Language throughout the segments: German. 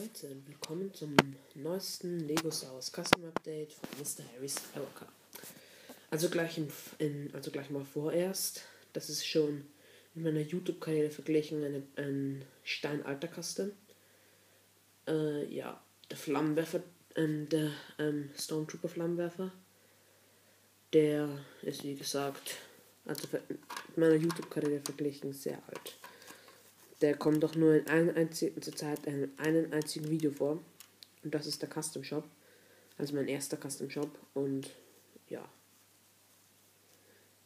Leute willkommen zum neuesten Lego Star Wars Custom Update von Mr. Harry Skywalker. Also gleich, in, in, also gleich mal vorerst, das ist schon in meiner YouTube-Karriere verglichen eine, ein steinalter Custom. Äh, ja, der Flammenwerfer, äh, der ähm, Stormtrooper Flammenwerfer, der ist wie gesagt, also mit meiner YouTube-Karriere verglichen sehr alt. Der kommt doch nur in einem einzigen, zurzeit in einem einzigen Video vor. Und das ist der Custom Shop. Also mein erster Custom Shop. Und ja.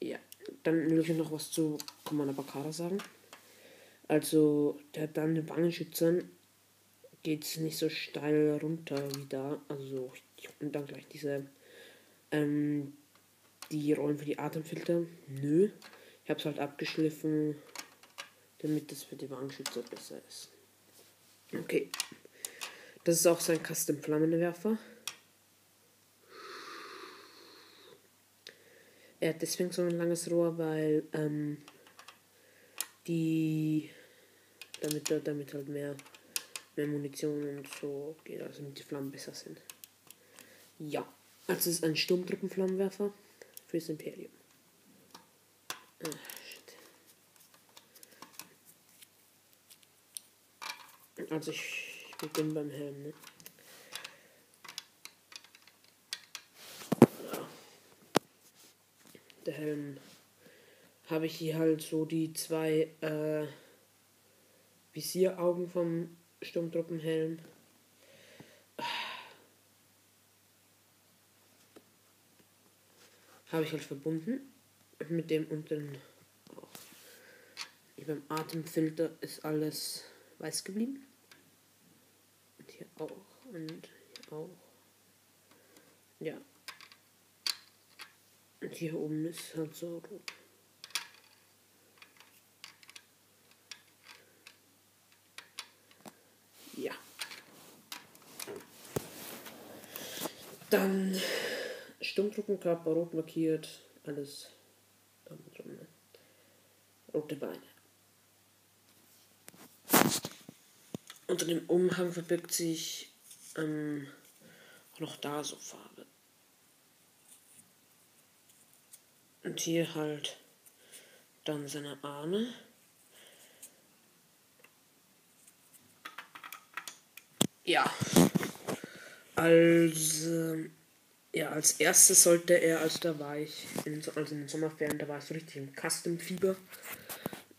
Ja. Dann will ich noch was zu Commander Bakara sagen. Also, der hat dann den Wangenschützern geht es nicht so steil runter wie da. Also, und dann gleich diese, ähm, die Rollen für die Atemfilter. Nö. Ich habe es halt abgeschliffen damit das für die Warnschützer besser ist. Okay. Das ist auch sein Custom Flammenwerfer. Er hat deswegen so ein langes Rohr, weil ähm, die damit damit halt mehr mehr Munition und so geht, also damit die Flammen besser sind. Ja, also es ist ein Sturmtruppenflammenwerfer fürs Imperium. Äh. Also ich beginne beim Helm, ne? Ja. Der Helm habe ich hier halt so die zwei äh, Visieraugen vom Sturmtruppenhelm. Habe ich halt verbunden mit dem unten. Beim Atemfilter ist alles weiß geblieben hier auch und hier auch. Ja. Und hier oben ist halt so rot. Ja. Dann Stummdruckenkörper rot markiert, alles ne? rote Beine. Unter dem Umhang verbirgt sich ähm, noch da so Farbe. Und hier halt dann seine Arme. Ja. Also, ja, als erstes sollte er, also da war ich, in, also in den Sommerferien, da war ich so richtig im Custom-Fieber.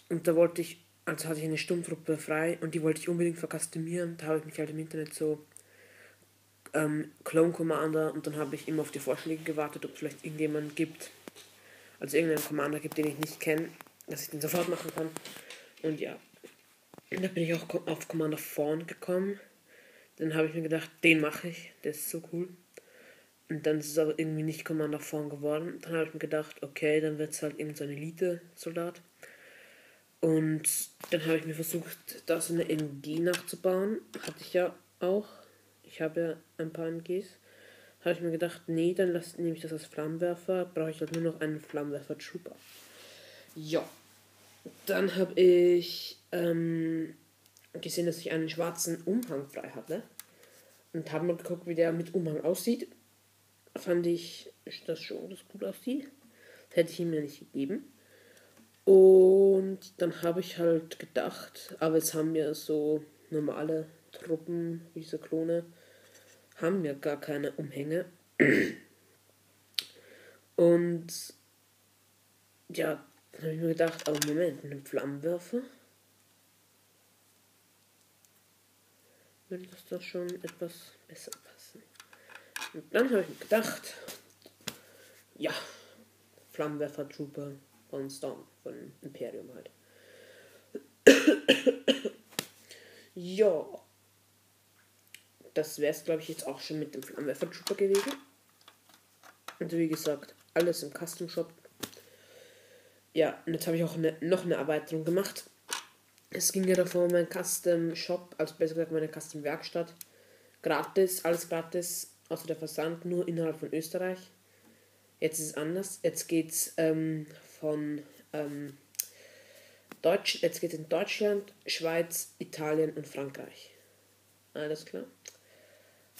Und da wollte ich also hatte ich eine Stummtruppe frei und die wollte ich unbedingt verkustomieren. Da habe ich mich halt im Internet so ähm, Clone Commander und dann habe ich immer auf die Vorschläge gewartet, ob es vielleicht irgendjemand gibt, also irgendeinen Commander gibt, den ich nicht kenne, dass ich den sofort machen kann. Und ja, da bin ich auch auf Commander Fawn gekommen. Dann habe ich mir gedacht, den mache ich, der ist so cool. Und dann ist es aber irgendwie nicht Commander Fawn geworden. Dann habe ich mir gedacht, okay, dann wird es halt irgendein so Elite-Soldat. Und dann habe ich mir versucht, da so eine MG nachzubauen. Hatte ich ja auch. Ich habe ja ein paar MGs. Habe ich mir gedacht, nee, dann nehme ich das als Flammenwerfer. Brauche ich halt nur noch einen Flammenwerfer-Trooper. Ja. Dann habe ich ähm, gesehen, dass ich einen schwarzen Umhang frei hatte. Und habe mal geguckt, wie der mit Umhang aussieht. Fand ich, dass schon das gut aussieht. Das hätte ich ihm ja nicht gegeben. Und dann habe ich halt gedacht, aber jetzt haben wir so normale Truppen, wie diese Klone, haben wir gar keine Umhänge. Und ja, dann habe ich mir gedacht, aber Moment, mit einem Flammenwerfer würde das doch schon etwas besser passen. Und dann habe ich mir gedacht, ja, Flammenwerfer Trooper von Storm, von Imperium halt. ja. Das wäre es, glaube ich, jetzt auch schon mit dem Flammenwerfer Trooper gewesen. Also wie gesagt, alles im Custom Shop. Ja, und jetzt habe ich auch eine, noch eine Erweiterung gemacht. Es ging ja davor um meinen Custom Shop, also besser gesagt meine Custom Werkstatt. Gratis, alles gratis, außer der Versand, nur innerhalb von Österreich. Jetzt ist es anders. Jetzt geht es ähm, von ähm, Deutsch, jetzt geht es in Deutschland, Schweiz, Italien und Frankreich. alles klar.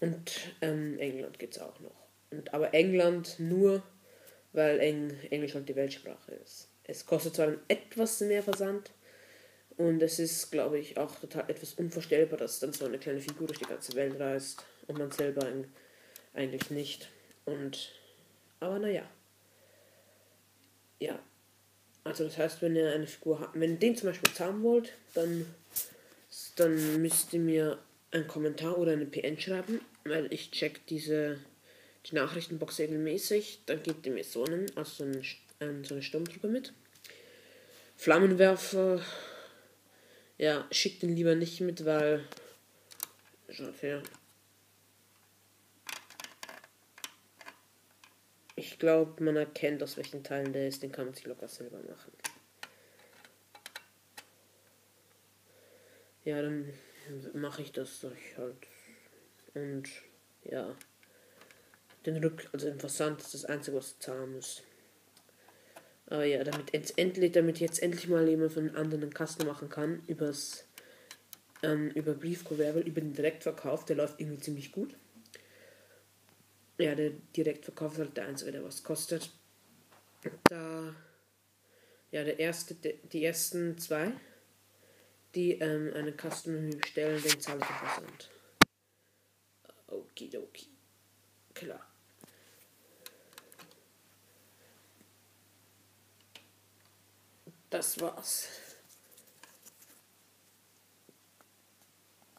Und ähm, England geht es auch noch. Und, aber England nur, weil Eng Englisch halt die Weltsprache ist. Es kostet zwar etwas mehr Versand und es ist, glaube ich, auch total etwas unvorstellbar, dass dann so eine kleine Figur durch die ganze Welt reist und man selber eigentlich nicht. Und aber naja. Ja. Also das heißt, wenn ihr eine Figur habt, wenn ihr den zum Beispiel haben wollt, dann, dann müsst ihr mir einen Kommentar oder eine PN schreiben, weil ich check diese die Nachrichtenbox regelmäßig. Dann gebt ihr mir so einen, also so, einen, so eine Sturmtruppe mit. Flammenwerfer, ja, schickt den lieber nicht mit, weil. Schaut her. Ich glaube, man erkennt, aus welchen Teilen der ist. Den kann man sich locker selber machen. Ja, dann mache ich das durch halt. Und ja. Den Rück, also den Versand ist das Einzige, was zahlen muss. Aber ja, damit jetzt endlich, damit jetzt endlich mal jemand von anderen Kasten machen kann, übers ähm, über Briefkuvert, über den Direktverkauf, der läuft irgendwie ziemlich gut. Ja, der Direktverkauf ist halt der einzige, der was kostet. Da, ja, der erste, die ersten zwei, die ähm, eine Custom bestellen, den zahle ich im Versand. Okidoki. Klar. Das war's.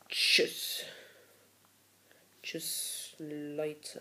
Tschüss. Tschüss, Leute.